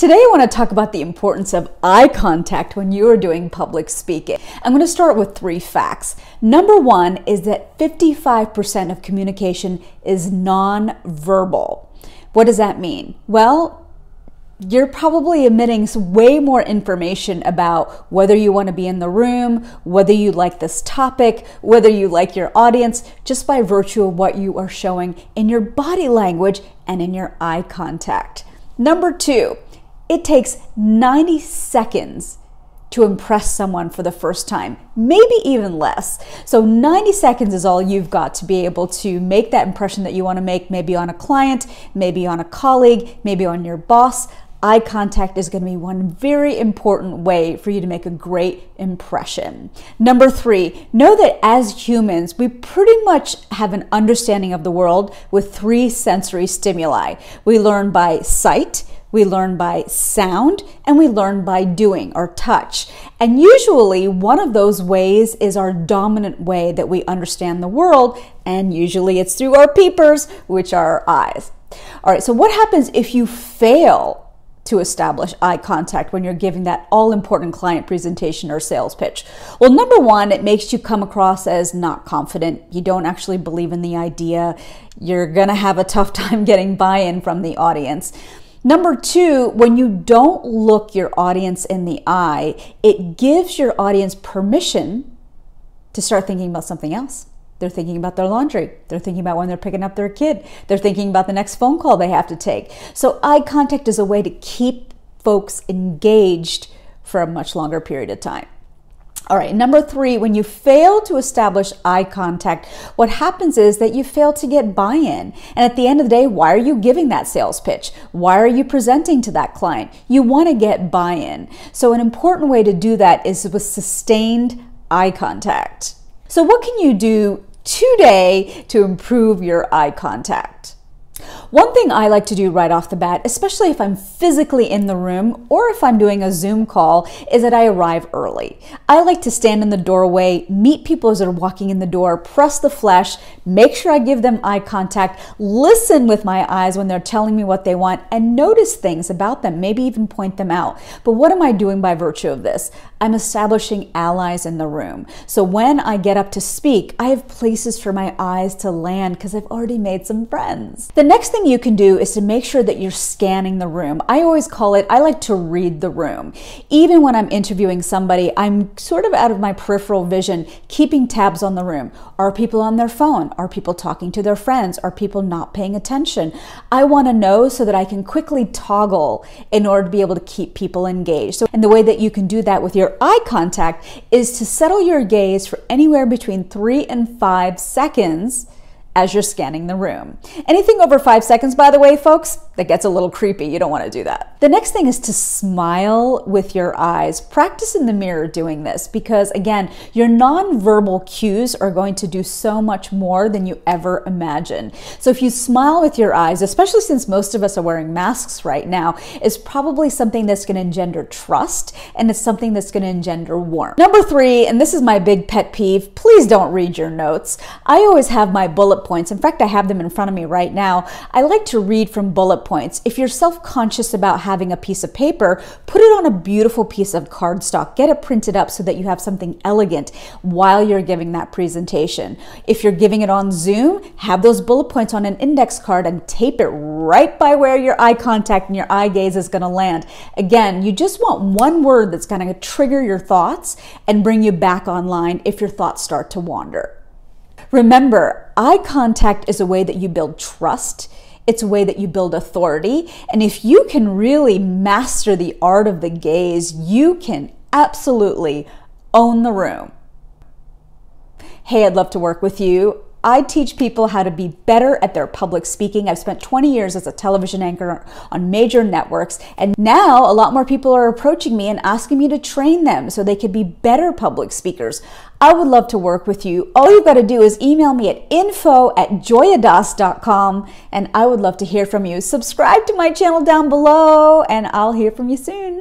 Today, I want to talk about the importance of eye contact when you are doing public speaking. I'm going to start with three facts. Number one is that 55% of communication is non-verbal. What does that mean? Well, you're probably emitting way more information about whether you want to be in the room, whether you like this topic, whether you like your audience, just by virtue of what you are showing in your body language and in your eye contact. Number two, it takes 90 seconds to impress someone for the first time, maybe even less. So 90 seconds is all you've got to be able to make that impression that you want to make, maybe on a client, maybe on a colleague, maybe on your boss. Eye contact is going to be one very important way for you to make a great impression. Number three, know that as humans, we pretty much have an understanding of the world with three sensory stimuli. We learn by sight, we learn by sound and we learn by doing or touch. And usually, one of those ways is our dominant way that we understand the world, and usually it's through our peepers, which are our eyes. All right, so what happens if you fail to establish eye contact when you're giving that all important client presentation or sales pitch? Well, number one, it makes you come across as not confident. You don't actually believe in the idea. You're going to have a tough time getting buy in from the audience. Number two, when you don't look your audience in the eye, it gives your audience permission to start thinking about something else. They're thinking about their laundry. They're thinking about when they're picking up their kid. They're thinking about the next phone call they have to take. So, eye contact is a way to keep folks engaged for a much longer period of time. All right, number three, when you fail to establish eye contact, what happens is that you fail to get buy in. And at the end of the day, why are you giving that sales pitch? Why are you presenting to that client? You want to get buy in. So, an important way to do that is with sustained eye contact. So, what can you do today to improve your eye contact? One thing I like to do right off the bat, especially if I'm physically in the room or if I'm doing a Zoom call, is that I arrive early. I like to stand in the doorway, meet people as they're walking in the door, press the flesh, make sure I give them eye contact, listen with my eyes when they're telling me what they want, and notice things about them, maybe even point them out. But what am I doing by virtue of this? I'm establishing allies in the room. So when I get up to speak, I have places for my eyes to land because I've already made some friends. The next thing you can do is to make sure that you're scanning the room. I always call it, I like to read the room. Even when I'm interviewing somebody, I'm sort of out of my peripheral vision, keeping tabs on the room. Are people on their phone? Are people talking to their friends? Are people not paying attention? I want to know so that I can quickly toggle in order to be able to keep people engaged. So, and the way that you can do that with your eye contact is to settle your gaze for anywhere between three and five seconds as you're scanning the room. Anything over five seconds, by the way, folks, that gets a little creepy. You don't want to do that. The next thing is to smile with your eyes. Practice in the mirror doing this because, again, your nonverbal cues are going to do so much more than you ever imagine. So if you smile with your eyes, especially since most of us are wearing masks right now, is probably something that's going to engender trust and it's something that's going to engender warmth. Number three, and this is my big pet peeve, please don't read your notes. I always have my bullet points. In fact, I have them in front of me right now. I like to read from bullet points. If you're self conscious about having a piece of paper, put it on a beautiful piece of cardstock. Get it printed up so that you have something elegant while you're giving that presentation. If you're giving it on Zoom, have those bullet points on an index card and tape it right by where your eye contact and your eye gaze is going to land. Again, you just want one word that's going to trigger your thoughts and bring you back online if your thoughts start to wander. Remember, eye contact is a way that you build trust. It's a way that you build authority. And if you can really master the art of the gaze, you can absolutely own the room. Hey, I'd love to work with you. I teach people how to be better at their public speaking. I've spent 20 years as a television anchor on major networks, and now a lot more people are approaching me and asking me to train them so they could be better public speakers. I would love to work with you. All you've got to do is email me at info at joyadass.com, and I would love to hear from you. Subscribe to my channel down below, and I'll hear from you soon.